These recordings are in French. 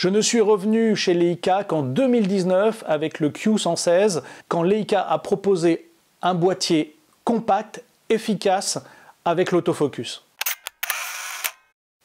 Je ne suis revenu chez Leica qu'en 2019 avec le Q116, quand Leica a proposé un boîtier compact, efficace, avec l'autofocus.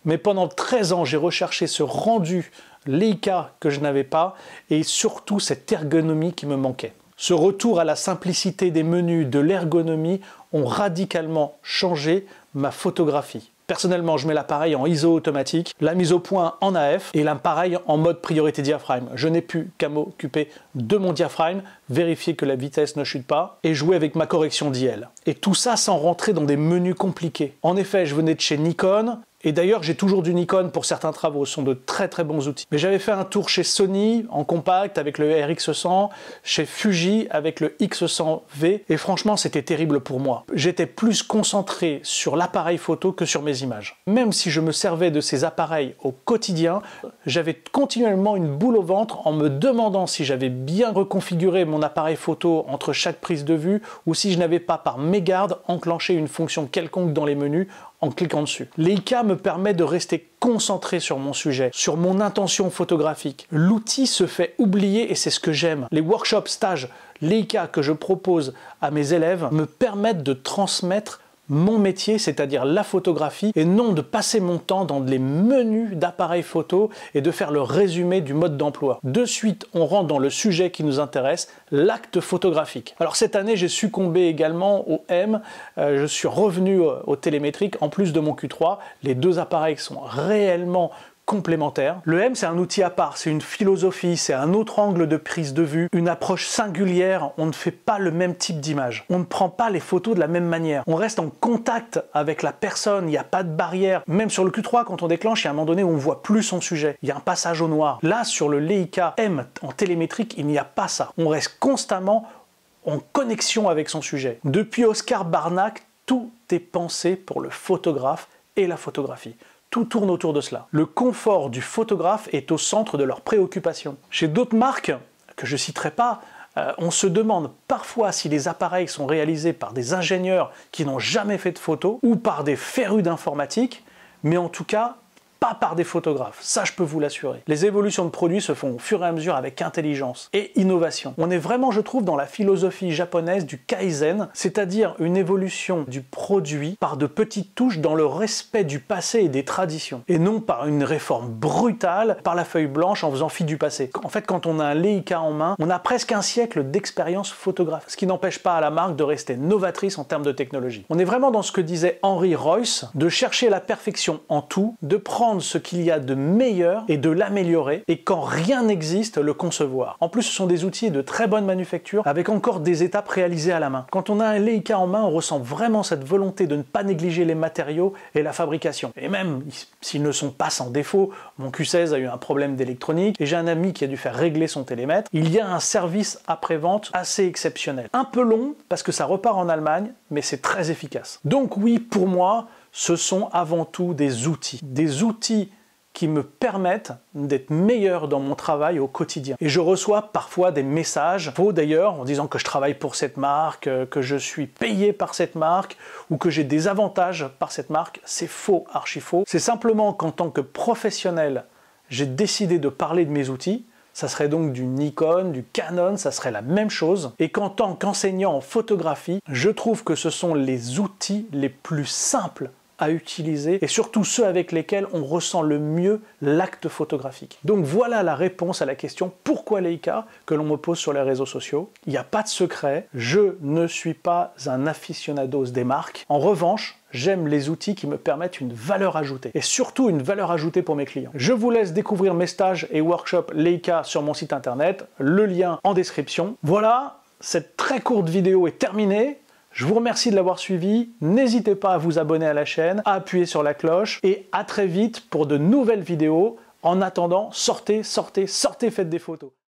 Mais pendant 13 ans, j'ai recherché ce rendu Leica que je n'avais pas et surtout cette ergonomie qui me manquait. Ce retour à la simplicité des menus, de l'ergonomie, ont radicalement changé ma photographie. Personnellement, je mets l'appareil en ISO automatique, la mise au point en AF et l'appareil en mode priorité diaphragme. Je n'ai plus qu'à m'occuper de mon diaphragme, vérifier que la vitesse ne chute pas et jouer avec ma correction d'IL. Et tout ça sans rentrer dans des menus compliqués. En effet, je venais de chez Nikon, et d'ailleurs, j'ai toujours du Nikon pour certains travaux, ce sont de très très bons outils. Mais j'avais fait un tour chez Sony en compact avec le RX100, chez Fuji avec le X100V, et franchement, c'était terrible pour moi. J'étais plus concentré sur l'appareil photo que sur mes images. Même si je me servais de ces appareils au quotidien, j'avais continuellement une boule au ventre en me demandant si j'avais bien reconfiguré mon appareil photo entre chaque prise de vue ou si je n'avais pas par mégarde enclenché une fonction quelconque dans les menus en cliquant dessus. Leica me permet de rester concentré sur mon sujet, sur mon intention photographique. L'outil se fait oublier et c'est ce que j'aime. Les workshops, stages, Leica que je propose à mes élèves me permettent de transmettre mon métier, c'est-à-dire la photographie, et non de passer mon temps dans les menus d'appareils photo et de faire le résumé du mode d'emploi. De suite, on rentre dans le sujet qui nous intéresse, l'acte photographique. Alors cette année, j'ai succombé également au M, euh, je suis revenu au télémétrique en plus de mon Q3. Les deux appareils sont réellement complémentaire. Le M, c'est un outil à part, c'est une philosophie, c'est un autre angle de prise de vue, une approche singulière. On ne fait pas le même type d'image. On ne prend pas les photos de la même manière. On reste en contact avec la personne, il n'y a pas de barrière. Même sur le Q3, quand on déclenche, il y a un moment donné où on voit plus son sujet. Il y a un passage au noir. Là, sur le Leica M en télémétrique, il n'y a pas ça. On reste constamment en connexion avec son sujet. Depuis Oscar Barnack, tout est pensé pour le photographe et la photographie. Tout tourne autour de cela. Le confort du photographe est au centre de leurs préoccupations. Chez d'autres marques, que je citerai pas, euh, on se demande parfois si les appareils sont réalisés par des ingénieurs qui n'ont jamais fait de photos ou par des férus d'informatique, mais en tout cas, par des photographes, ça je peux vous l'assurer. Les évolutions de produits se font au fur et à mesure avec intelligence et innovation. On est vraiment, je trouve, dans la philosophie japonaise du kaizen, c'est-à-dire une évolution du produit par de petites touches dans le respect du passé et des traditions, et non par une réforme brutale par la feuille blanche en faisant fi du passé. En fait, quand on a un Leica en main, on a presque un siècle d'expérience photographique, ce qui n'empêche pas à la marque de rester novatrice en termes de technologie. On est vraiment dans ce que disait Henry Royce, de chercher la perfection en tout, de prendre ce qu'il y a de meilleur et de l'améliorer, et quand rien n'existe, le concevoir. En plus, ce sont des outils de très bonne manufacture, avec encore des étapes réalisées à la main. Quand on a un Leica en main, on ressent vraiment cette volonté de ne pas négliger les matériaux et la fabrication. Et même s'ils ne sont pas sans défaut, mon Q16 a eu un problème d'électronique, et j'ai un ami qui a dû faire régler son télémètre, il y a un service après-vente assez exceptionnel. Un peu long, parce que ça repart en Allemagne, mais c'est très efficace. Donc oui, pour moi, ce sont avant tout des outils. Des outils qui me permettent d'être meilleur dans mon travail au quotidien. Et je reçois parfois des messages, faux d'ailleurs, en disant que je travaille pour cette marque, euh, que je suis payé par cette marque, ou que j'ai des avantages par cette marque. C'est faux, archi faux. C'est simplement qu'en tant que professionnel, j'ai décidé de parler de mes outils, ça serait donc du Nikon, du Canon, ça serait la même chose. Et qu'en tant qu'enseignant en photographie, je trouve que ce sont les outils les plus simples à utiliser et surtout ceux avec lesquels on ressent le mieux l'acte photographique. Donc voilà la réponse à la question pourquoi Leica que l'on me pose sur les réseaux sociaux. Il n'y a pas de secret, je ne suis pas un aficionados des marques. En revanche, j'aime les outils qui me permettent une valeur ajoutée et surtout une valeur ajoutée pour mes clients. Je vous laisse découvrir mes stages et workshops Leica sur mon site internet, le lien en description. Voilà, cette très courte vidéo est terminée. Je vous remercie de l'avoir suivi, n'hésitez pas à vous abonner à la chaîne, à appuyer sur la cloche et à très vite pour de nouvelles vidéos. En attendant, sortez, sortez, sortez, faites des photos.